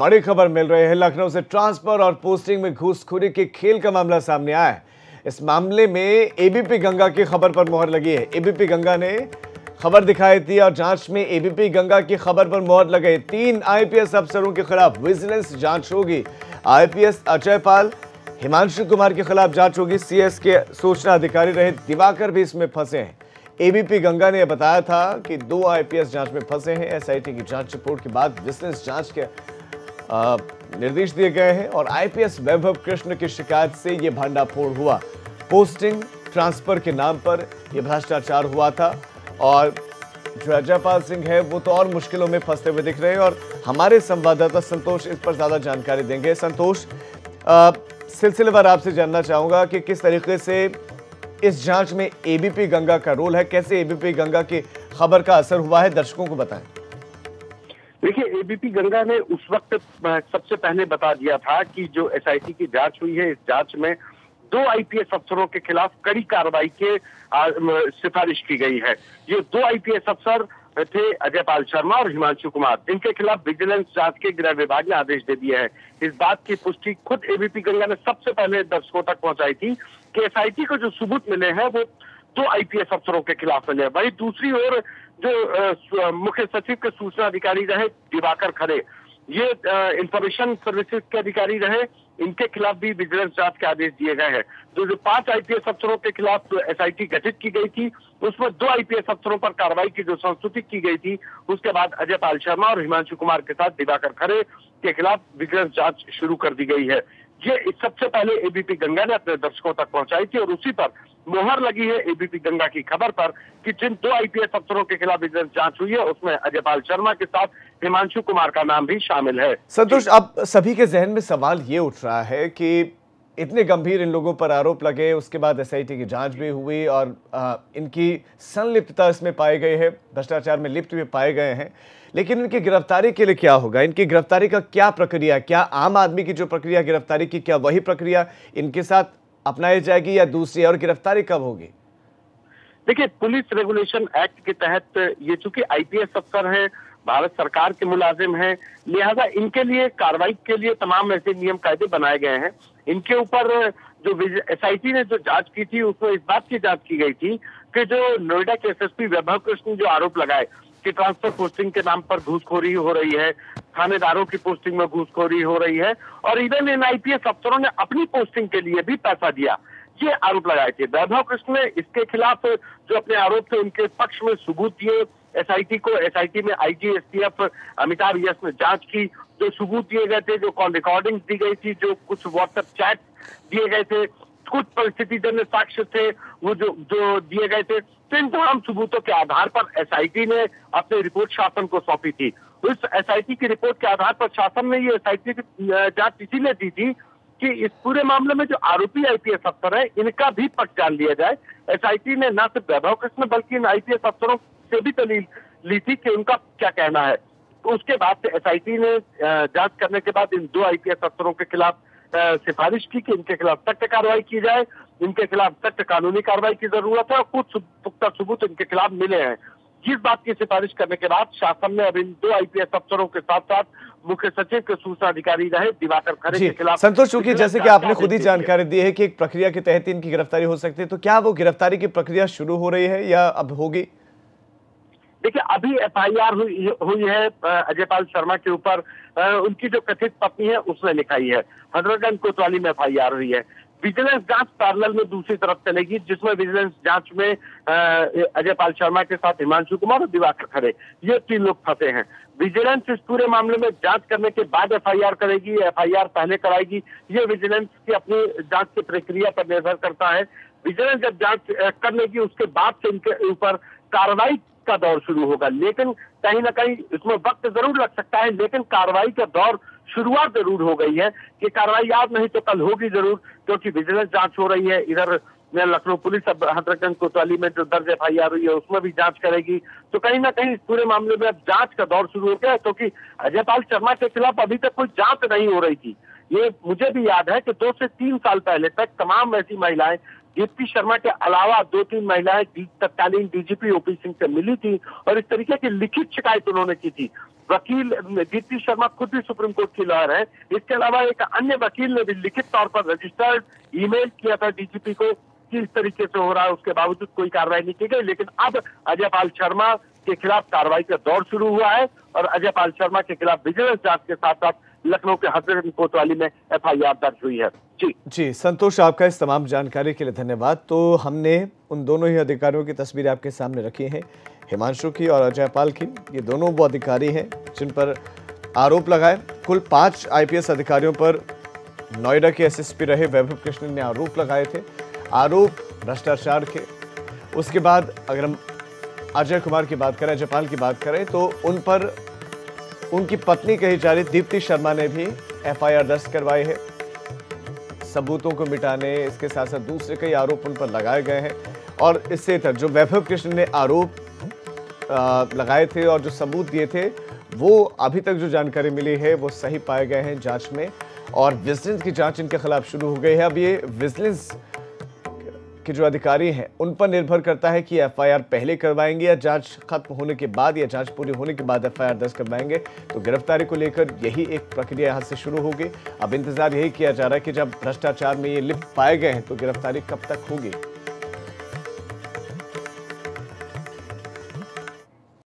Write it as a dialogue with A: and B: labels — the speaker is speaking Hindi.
A: बड़ी खबर मिल रही है। लखनऊ से ट्रांसफ़र और पोस्टिंग में घूसखोरी के खेल का मामला सामने आया है। इस मामले में एबीपी गंगा की खबर पर मोहर लगी है। एबीपी गंगा ने खबर दिखाई थी और जाँच में एबीपी गंगा की खबर पर मोहर लगे। तीन आईपीएस अफसरों के खिलाफ विजिलेंस जाँच होगी। आईपीएस अजय पाल, हिमांशु कुमार के खिलाफ जाँच होगी। सीएस के सूचना अधिकारी रहे दिवाकर भी इसमें फंसे हैं। एबीपी गंगा ने बताया था कि दो आईपीएस जाँच में फंसे हैं। एसआईटी की जाँच रिपोर्ट के बाद विजिलेंस जाँच के निर्देश दिए गए हैं और आईपीएस वैभव कृष्ण की शिकायत से यह भांडाफोड़ हुआ। पोस्टिंग ट्रांसफ़र के नाम पर यह भ्रष्टाचार हुआ था और जो अजयपाल सिंह है, वो तो और मुश्किलों में फंसते हुए दिख रहे हैं और हमारे संवाददाता संतोष इस पर ज़्यादा जानकारी देंगे। संतोष सिलसिलेवार आपसे जानना चाहूँगा कि किस तरीके से इस जाँच में एबीपी गंगा का रोल है, कैसे एबीपी गंगा की खबर का असर हुआ है, दर्शकों को बताएँ।
B: देखिए एबीपी गंगा ने उस वक्त सबसे पहले बता दिया था कि जो एसआईटी की जाँच हुई है, इस जाँच में दो आईपीएस अफसरों के खिलाफ कड़ी कार्रवाई के सिफारिश की गई है। ये दो आईपीएस अफसर थे अजय पाल शर्मा और हिमांशु कुमार। इनके खिलाफ विजिलेंस जाँच के गृह विभाग ने आदेश दे दिए हैं। इस बात की पुष्टि खुद एबीपी गंगा ने सबसे पहले दर्शकों तक पहुंचाई थी कि एसआईटी को जो सबूत मिले हैं, वो दो आईपीएस अफसरों के खिलाफ मिले। वही दूसरी ओर जो मुख्य सचिव के सूचना अधिकारी रहे, दिवाकर खरे। ये इंफॉर्मेशन सर्विसेज़ के अधिकारी रहे, इनके खिलाफ भी विजिलेंस जाँच के आदेश दिए गए हैं। तो जो पाँच आईपीएस अफसरों के खिलाफ एसआईटी गठित की गई थी, उसमें दो आईपीएस अफसरों पर कार्रवाई की जो संस्तुति की गई थी, उसके बाद अजय पाल शर्मा और हिमांशु कुमार के साथ दिवाकर खरे के खिलाफ विजिलेंस जाँच शुरू कर दी गई है। ये सबसे पहले एबीपी गंगा ने अपने दर्शकों तक पहुंचाई थी और उसी पर मोहर लगी है एबीपी गंगा की खबर पर कि जिन दो आईपीएस अफसरों के खिलाफ विजिलेंस जाँच हुई है, उसमें अजयपाल शर्मा के साथ हिमांशु कुमार का नाम भी शामिल है।
A: संतोष अब सभी के जहन में सवाल ये उठ रहा है कि इतने गंभीर इन लोगों पर आरोप लगे उसके बाद एसआईटी की जाँच भी हुई और आ, इनकी संलिप्तता इसमें पाए गए हैं भ्रष्टाचार में लिप्त भी पाए गए हैं। लेकिन इनकी गिरफ्तारी के लिए क्या होगा? इनकी गिरफ्तारी का क्या प्रक्रिया? क्या आम आदमी की जो प्रक्रिया गिरफ्तारी की क्या वही प्रक्रिया इनके साथ अपनाई जाएगी या दूसरी और गिरफ्तारी कब होगी?
B: देखिए पुलिस रेगुलेशन एक्ट के तहत ये चूँकि आईपीएस अफसर है भारत सरकार के मुलाजिम हैं। लिहाजा इनके लिए, कार्रवाई के लिए तमाम ऐसे नियम कायदे बनाए गए हैं। इनके ऊपर जो एसआईटी ने जो जाँच की थी, उसमें इस बात की जाँच की गई थी कि जो नोएडा के एसएसपी वैभव कृष्ण जो आरोप लगाए कि ट्रांसफ़र पोस्टिंग के नाम पर घूसखोरी हो रही है, थानेदारों की पोस्टिंग में घूसखोरी हो रही है, और इवन इन आईपीएस अफसरों ने अपनी पोस्टिंग के लिए भी पैसा दिया। ये आरोप लगाए थे। वैभव कृष्ण ने इसके खिलाफ जो अपने आरोप थे, उनके पक्ष में सबूत दिए एसआईटी को एसआईटी में आईजी एसटीएफ अमिताभ यस ने जाँच की, जो सबूत दिए गए थे, जो कॉल रिकॉर्डिंग दी गई थी, जो कुछ व्हाट्सएप चैट दिए गए थे, कुछ परिस्थिति जन्य साक्ष्य थे, वो जो जो दिए गए थे तो इन तमाम सबूतों के आधार पर एसआईटी ने अपनी रिपोर्ट शासन को सौंपी थी। उस एसआईटी की रिपोर्ट के आधार पर शासन ने ये एसआईटी की जाँच इसीलिए दी थी कि इस पूरे मामले में जो आरोपी आईपीएस अफसर है, इनका भी पक्ष जान लिया जाए। एसआईटी ने न सिर्फ़ वैभव कृष्ण, बल्कि इन आईपीएस अफसरों से भी दलील ली थी कि उनका क्या कहना है। तो उसके बाद से एसआईटी ने जाँच करने के बाद इन दो आईपीएस अफसरों के खिलाफ सिफारिश की कि इनके खिलाफ सख्त कार्रवाई की जाए। इनके खिलाफ सख्त कानूनी कार्रवाई की ज़रूरत है और कुछ पुख्ता सबूत इनके खिलाफ मिले हैं। जिस बात की सिफारिश करने के बाद शासन ने अब इन दो आईपीएस अफसरों के साथ साथ मुख्य सचिव के सूचना अधिकारी रहे दिवाकर खरे के खिलाफ
A: संतोष चूँकि जैसे कि आपने खुद ही जानकारी दी है कि एक प्रक्रिया के तहत इनकी गिरफ्तारी हो सकती है तो क्या वो गिरफ्तारी की प्रक्रिया शुरू हो रही है या अब होगी?
B: देखिए, अभी एफआईआर हुई हुई है अजयपाल शर्मा के ऊपर। उनकी जो कथित पत्नी है, उसने लिखाई है। हजरतगंज कोतवाली में एफआईआर हुई है। विजिलेंस जाँच पैरल में दूसरी तरफ़ चलेगी, जिसमें विजिलेंस जाँच में अजय पाल शर्मा के साथ हिमांशु कुमार और दिवाकर खड़े। ये तीन लोग फंसे हैं। विजिलेंस इस पूरे मामले में जाँच करने के बाद एफआईआर करेगी, एफआईआर पहले कराएगी। ये विजिलेंस की अपनी जाँच की प्रक्रिया पर निर्भर करता है। विजिलेंस जब जाँच करने की उसके बाद से इनके ऊपर कार्रवाई का दौर शुरू होगा। लेकिन कहीं ना कहीं इसमें वक्त ज़रूर लग सकता है, लेकिन कार्रवाई का दौर शुरुआत ज़रूर हो गई है। कि कार्रवाई आज नहीं तो कल होगी ज़रूर, क्योंकि विजिलेंस जाँच हो रही है। इधर लखनऊ पुलिस अब हजरतगंज कोतवाली में जो दर्ज एफ़ आई आर हुई है, उसमें भी जाँच करेगी। तो कहीं ना कहीं इस पूरे मामले में अब जाँच का दौर शुरू हो गया है, क्योंकि अजयपाल शर्मा के खिलाफ अभी तक कोई जाँच नहीं हो रही थी। ये मुझे भी याद है कि दो से तीन साल पहले तक तमाम ऐसी महिलाएँ दीप्ति शर्मा के अलावा दो तीन महिलाएँ तत्कालीन डीजीपी ओपी सिंह से मिली थी और इस तरीके की लिखित शिकायत उन्होंने की थी। वकील दीप्ति शर्मा खुद भी सुप्रीम कोर्ट की लॉयर है। इसके अलावा एक अन्य वकील ने भी लिखित तौर पर रजिस्टर्ड ईमेल किया था डीजीपी को किस तरीके से हो रहा है, उसके बावजूद कोई कार्रवाई नहीं की गई। लेकिन अब अजय पाल शर्मा के खिलाफ कार्रवाई का दौर शुरू हुआ है और अजय पाल शर्मा के खिलाफ विजिलेंस जाँच के साथ साथ लखनऊ के हज़रत कोतवाली में एफआईआर दर्ज हुई है। जी।
A: जी, संतोष, आपका इस तमाम जानकारी के लिए धन्यवाद। तो हमने उन दोनों ही अधिकारियों की तस्वीरें आपके सामने रखी हैं, हिमांशु की और अजय पाल की। ये दोनों वो अधिकारी हैं जिन पर आरोप लगाए। कुल पाँच आईपीएस अधिकारियों पर नोएडा के एसएसपी रहे वैभव कृष्ण ने आरोप लगाए थे। आरोप भ्रष्टाचार के। उसके बाद अगर हम अजय कुमार की बात करें अजयपाल की बात करें तो उन पर उनकी पत्नी कही जा रही, दीप्ति शर्मा ने भी एफआईआर दर्ज करवाई है। सबूतों को मिटाने, इसके साथ साथ दूसरे कई आरोप उन पर लगाए गए हैं। और इससे तक जो वैभव कृष्ण ने आरोप लगाए थे और जो सबूत दिए थे, वो अभी तक जो जानकारी मिली है, वो सही पाए गए हैं जाँच में। और विजिलेंस की जाँच इनके खिलाफ शुरू हो गई है। अब ये विजिलेंस के जो अधिकारी हैं, उन पर निर्भर करता है कि एफआईआर पहले करवाएँगे या जाँच खत्म होने के बाद या जाँच पूरी होने के बाद एफआईआर दर्ज करवाएँगे। तो गिरफ्तारी को लेकर यही एक प्रक्रिया यहाँ से शुरू होगी। अब इंतज़ार यही किया जा रहा है कि जब भ्रष्टाचार में ये लिप्त पाए गए हैं तो गिरफ्तारी कब तक होगी?